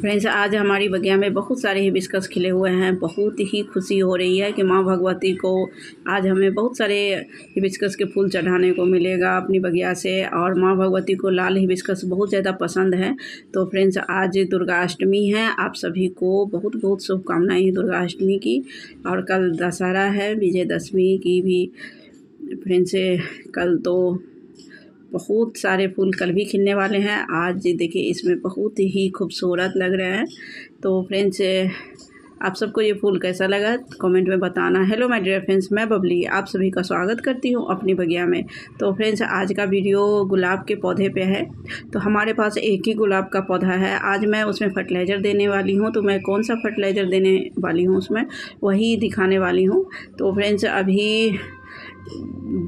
Friends आज हमारी बगिया में बहुत सारे हिबिस्कस खिले हुए हैं। बहुत ही खुशी हो रही है कि माँ भगवती को आज हमें बहुत सारे हिबिस्कस के फूल चढ़ाने को मिलेगा अपनी बगिया से। और माँ भगवती को लाल हिबिस्कस बहुत ज़्यादा पसंद है। तो फ्रेंड्स आज दुर्गाष्टमी है। आप सभी को बहुत बहुत शुभकामनाएँ दुर्गा अष्टमी की। और कल दशहरा है, विजयदशमी की भी। फ्रेंड्स कल तो बहुत सारे फूल कल भी खिलने वाले हैं। आज देखिए, इसमें बहुत ही खूबसूरत लग रहे हैं। तो फ्रेंड्स, आप सबको ये फूल कैसा लगा? कमेंट में बताना। हेलो माय डियर फ्रेंड्स, मैं बबली। आप सभी का स्वागत करती हूँ अपनी बगिया में। तो फ्रेंड्स, आज का वीडियो गुलाब के पौधे पे है। तो हमारे पास एक ही गुलाब का पौधा है। आज मैं उसमें फर्टिलाइज़र देने वाली हूँ। तो मैं कौन सा फर्टिलाइज़र देने वाली हूँ उसमें? वही दिखाने वाली हूँ। तो फ्रेंड्स, अभी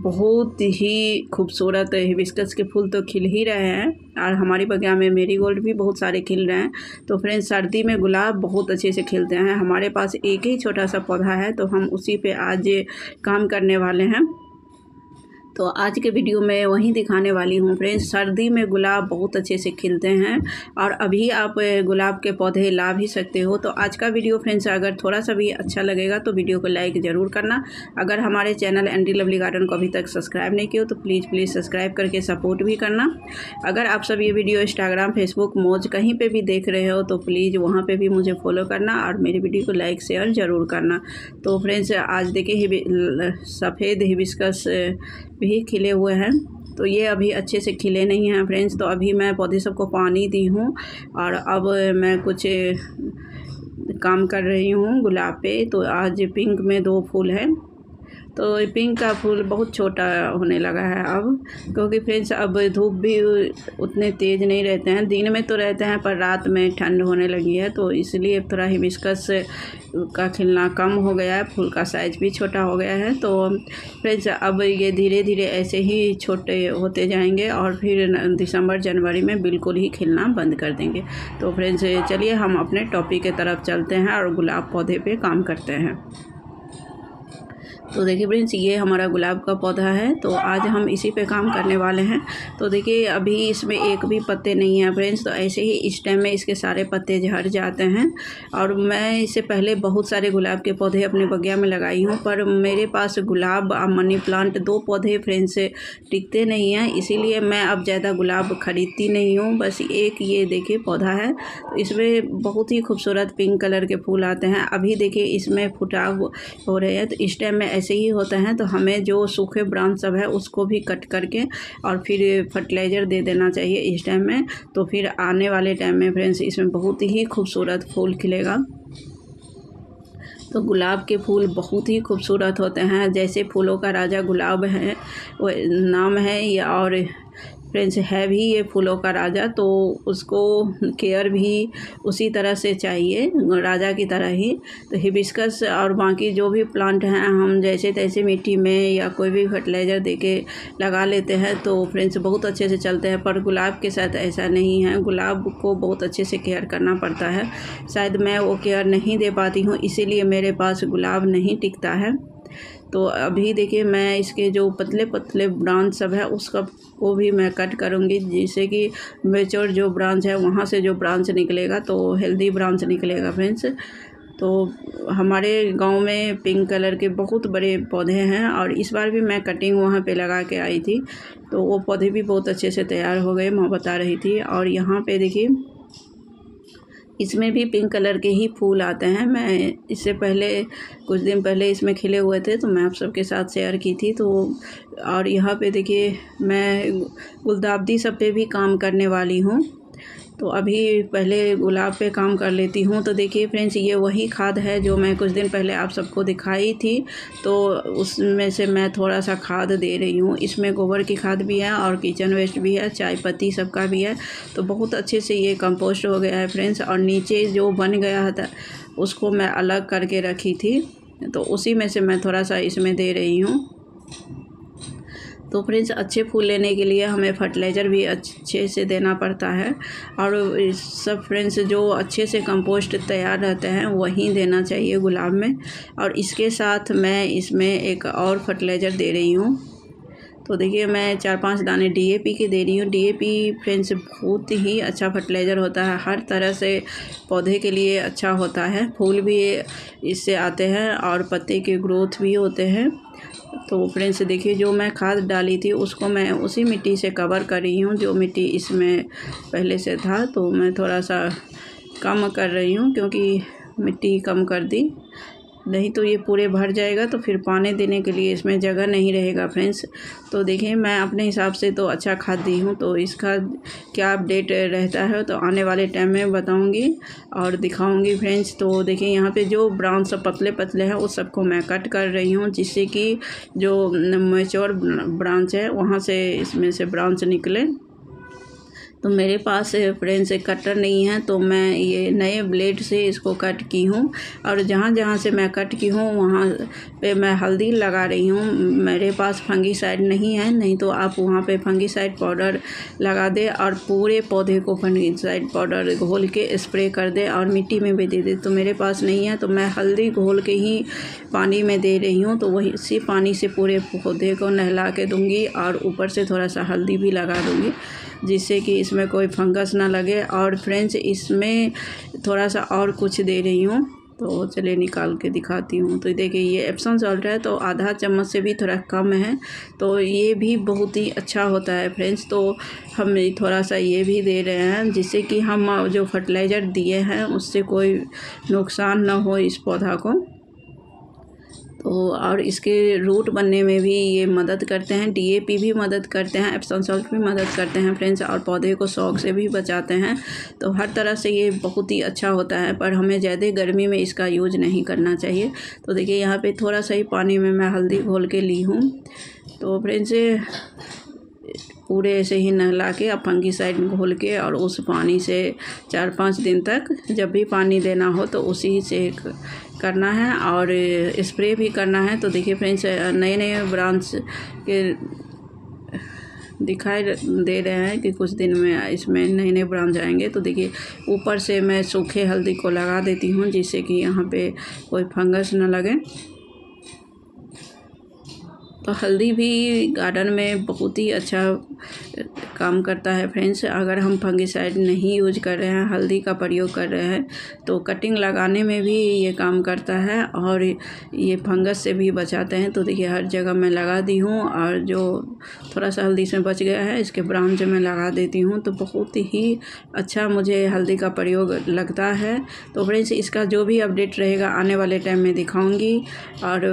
बहुत ही खूबसूरत हिबिस्कस के फूल तो खिल ही रहे हैं। और हमारे बगिया में मेरी गोल्ड भी बहुत सारे खिल रहे हैं। तो फ्रेंड्स, सर्दी में गुलाब बहुत अच्छे से खिलते हैं। हमारे पास एक ही छोटा सा पौधा है तो हम उसी पे आज काम करने वाले हैं। तो आज के वीडियो में वहीं दिखाने वाली हूँ फ्रेंड्स, सर्दी में गुलाब बहुत अच्छे से खिलते हैं और अभी आप गुलाब के पौधे ला भी सकते हो। तो आज का वीडियो फ्रेंड्स, अगर थोड़ा सा भी अच्छा लगेगा तो वीडियो को लाइक ज़रूर करना। अगर हमारे चैनल एंडी लवली गार्डन को अभी तक सब्सक्राइब नहीं किया तो प्लीज़ प्लीज़ सब्सक्राइब करके सपोर्ट भी करना। अगर आप सब ये वीडियो इंस्टाग्राम फेसबुक मौज कहीं पर भी देख रहे हो तो प्लीज़ वहाँ पर भी मुझे फॉलो करना और मेरी वीडियो को लाइक, शेयर ज़रूर करना। तो फ्रेंड्स, आज देखिए सफ़ेद हिबिस्कस भी खिले हुए हैं। तो ये अभी अच्छे से खिले नहीं हैं फ्रेंड्स तो अभी मैं पौधे सबको पानी दी हूँ और अब मैं कुछ काम कर रही हूँ गुलाब पे। तो आज पिंक में दो फूल हैं। तो पिंक का फूल बहुत छोटा होने लगा है अब, क्योंकि फ्रेंड्स अब धूप भी उतने तेज़ नहीं रहते हैं। दिन में तो रहते हैं, पर रात में ठंड होने लगी है तो इसलिए थोड़ा हिबिस्कस का खिलना कम हो गया है। फूल का साइज़ भी छोटा हो गया है तो फ्रेंड्स अब ये धीरे धीरे ऐसे ही छोटे होते जाएँगे और फिर दिसंबर, जनवरी में बिल्कुल ही खिलना बंद कर देंगे। तो फ्रेंड्स चलिए हम अपने टॉपिक की तरफ़ चलते हैं और गुलाब पौधे पे काम करते हैं। तो देखिए फ्रेंड्स, ये हमारा गुलाब का पौधा है तो आज हम इसी पे काम करने वाले हैं। तो देखिए, अभी इसमें एक भी पत्ते नहीं हैं फ्रेंड्स तो ऐसे ही इस टाइम में इसके सारे पत्ते झड़ जाते हैं। और मैं इससे पहले बहुत सारे गुलाब के पौधे अपने बगिया में लगाई हूँ, पर मेरे पास गुलाब और मनी प्लांट दो पौधे फ्रेंड्स टिकते नहीं हैं, इसीलिए मैं अब ज़्यादा गुलाब ख़रीदती नहीं हूँ, बस एक ये देखिए पौधा है। तो इसमें बहुत ही खूबसूरत पिंक कलर के फूल आते हैं। अभी देखिए इसमें फुटाव हो रहे हैं तो इस टाइम में ऐसे ही होते हैं तो हमें जो सूखे ब्रांच सब है, उसको भी कट करके और फिर फर्टिलाइज़र दे देना चाहिए इस टाइम में। तो फिर आने वाले टाइम में फ्रेंड्स, इसमें बहुत ही खूबसूरत फूल खिलेगा। तो गुलाब के फूल बहुत ही खूबसूरत होते हैं, जैसे फूलों का राजा गुलाब है, वो नाम है या और फ्रेंड्स है भी ये फूलों का राजा तो उसको केयर भी उसी तरह से चाहिए, राजा की तरह ही। तो हिबिस्कस और बाकी जो भी प्लांट हैं, हम जैसे तैसे मिट्टी में या कोई भी फर्टिलाइज़र दे के लगा लेते हैं तो फ्रेंड्स बहुत अच्छे से चलते हैं। पर गुलाब के साथ ऐसा नहीं है, गुलाब को बहुत अच्छे से केयर करना पड़ता है। शायद मैं वो केयर नहीं दे पाती हूँ, इसीलिए मेरे पास गुलाब नहीं टिकता है। तो अभी देखिए मैं इसके जो पतले पतले ब्रांच सब है उसका को भी मैं कट करूँगी, जिससे कि मेचोर जो ब्रांच है, वहाँ से जो ब्रांच निकलेगा तो हेल्दी ब्रांच निकलेगा फ्रेंड्स तो हमारे गाँव में पिंक कलर के बहुत बड़े पौधे हैं, और इस बार भी मैं कटिंग वहाँ पे लगा के आई थी तो वो पौधे भी बहुत अच्छे से तैयार हो गए, माँ बता रही थी। और यहाँ पे देखिए इसमें भी पिंक कलर के ही फूल आते हैं। मैं इससे पहले, कुछ दिन पहले इसमें खिले हुए थे तो मैं आप सबके साथ शेयर की थी। तो और यहाँ पे देखिए, मैं गुलदाबदी सब पे भी काम करने वाली हूँ। तो अभी पहले गुलाब पे काम कर लेती हूँ। तो देखिए फ्रेंड्स, ये वही खाद है जो मैं कुछ दिन पहले आप सबको दिखाई थी। तो उसमें से मैं थोड़ा सा खाद दे रही हूँ। इसमें गोबर की खाद भी है और किचन वेस्ट भी है, चाय पत्ती सबका भी है। तो बहुत अच्छे से ये कंपोस्ट हो गया है फ्रेंड्स और नीचे जो बन गया था, उसको मैं अलग करके रखी थी। तो उसी में से मैं थोड़ा सा इसमें दे रही हूँ। तो फ्रेंड्स अच्छे फूल लेने के लिए हमें फर्टिलाइज़र भी अच्छे से देना पड़ता है। और सब फ्रेंड्स जो अच्छे से कंपोस्ट तैयार रहते हैं, वहीं देना चाहिए गुलाब में। और इसके साथ मैं इसमें एक और फर्टिलाइज़र दे रही हूँ। तो देखिए, मैं चार पाँच दाने डीएपी के दे रही हूँ। डीएपी फ्रेंड्स, बहुत ही अच्छा फर्टिलाइज़र होता है। हर तरह से पौधे के लिए अच्छा होता है। फूल भी इससे आते हैं और पत्ते के ग्रोथ भी होते हैं। तो फ्रेंड्स, देखिए, जो मैं खाद डाली थी, उसको मैं उसी मिट्टी से कवर कर रही हूँ, जो मिट्टी इसमें पहले से था। तो मैं थोड़ा सा कम कर रही हूँ, क्योंकि मिट्टी कम कर दी। नहीं तो ये पूरे भर जाएगा तो फिर पानी देने के लिए इसमें जगह नहीं रहेगा फ्रेंड्स। तो देखिए, मैं अपने हिसाब से तो अच्छा खाद दी हूँ तो इसका क्या अपडेट रहता है तो आने वाले टाइम में बताऊँगी और दिखाऊँगी फ्रेंड्स। तो देखिए, यहाँ पे जो ब्राउन सब पतले पतले हैं, उस सबको मैं कट कर रही हूँ, जिससे कि जो मेच्योर ब्रांच है, वहाँ से इसमें से ब्रांच निकले। तो मेरे पास फ्रेंड से कटर नहीं है तो मैं ये नए ब्लेड से इसको कट की हूँ। और जहाँ जहाँ से मैं कट की हूँ, वहाँ पे मैं हल्दी लगा रही हूँ। मेरे पास फंगी साइड नहीं है, नहीं तो आप वहाँ पे फंगी साइड पाउडर लगा दे और पूरे पौधे को फंगी साइड पाउडर घोल के स्प्रे कर दे और मिट्टी में भी दे दे। तो मेरे पास नहीं है तो मैं हल्दी घोल के ही पानी में दे रही हूँ। तो वही, इसी पानी से पूरे पौधे को नहला के दूँगी और ऊपर से थोड़ा सा हल्दी भी लगा दूँगी। जिससे कि इसमें कोई फंगस ना लगे। और फ्रेंड्स, इसमें थोड़ा सा और कुछ दे रही हूँ। तो चलिए निकाल के दिखाती हूँ। तो देखिए, ये एप्सन सॉल्ट है तो आधा चम्मच से भी थोड़ा कम है। तो ये भी बहुत ही अच्छा होता है फ्रेंड्स। तो हम थोड़ा सा ये भी दे रहे हैं, जिससे कि हम जो फर्टिलाइज़र दिए हैं, उससे कोई नुकसान ना हो इस पौधा को। तो और इसके रूट बनने में भी ये मदद करते हैं डीएपी भी मदद करते हैं एप्सन सॉल्ट भी मदद करते हैं फ्रेंड्स और पौधे को शौक से भी बचाते हैं। तो हर तरह से ये बहुत ही अच्छा होता है, पर हमें ज़्यादा गर्मी में इसका यूज़ नहीं करना चाहिए। तो देखिए यहाँ पे थोड़ा सा ही पानी में मैं हल्दी घोल के ली हूँ। तो फ्रेंड्स पूरे ऐसे ही नहला के अब फंगी साइड में घोल के और उस पानी से चार पाँच दिन तक जब भी पानी देना हो तो उसी से करना है और स्प्रे भी करना है। तो देखिए फ्रेंड्स नए नए ब्रांच के दिखाई दे रहे हैं कि कुछ दिन में इसमें नए नए ब्रांच आएँगे। तो देखिए ऊपर से मैं सूखे हल्दी को लगा देती हूँ जिससे कि यहाँ पे कोई फंगस न लगे। तो हल्दी भी गार्डन में बहुत ही अच्छा काम करता है। फ्रेंड्स, अगर हम फंगिसाइड नहीं यूज़ कर रहे हैं, हल्दी का प्रयोग कर रहे हैं तो कटिंग लगाने में भी ये काम करता है और ये फंगस से भी बचाते हैं। तो देखिए, हर जगह मैं लगा दी हूँ और जो थोड़ा सा हल्दी से बच गया है, इसके ब्रांच में लगा देती हूँ। तो बहुत ही अच्छा मुझे हल्दी का प्रयोग लगता है। तो फ्रेंड्स, इसका जो भी अपडेट रहेगा, आने वाले टाइम में दिखाऊँगी और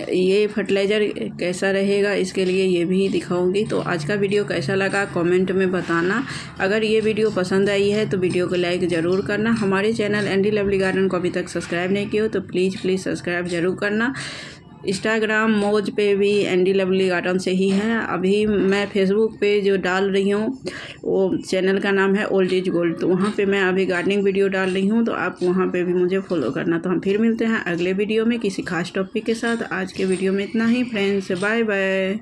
ये फर्टिलाइज़र कैसा रहेगा, इसके लिए ये भी दिखाऊँगी। तो आज का वीडियो कैसा लगा कमेंट में बताना। अगर ये वीडियो पसंद आई है तो वीडियो को लाइक ज़रूर करना। हमारे चैनल एंडी लवली गार्डन को अभी तक सब्सक्राइब नहीं किया हो तो प्लीज़ प्लीज़ सब्सक्राइब ज़रूर करना। इंस्टाग्राम मोज पे भी एंडी लवली गार्डन से ही है। अभी मैं फेसबुक पे जो डाल रही हूँ, वो चैनल का नाम है ओल्ड एज गोल्ड तो वहाँ पे मैं अभी गार्डनिंग वीडियो डाल रही हूँ तो आप वहाँ पे भी मुझे फॉलो करना। तो हम फिर मिलते हैं अगले वीडियो में किसी खास टॉपिक के साथ। आज के वीडियो में इतना ही फ्रेंड्स बाय बाय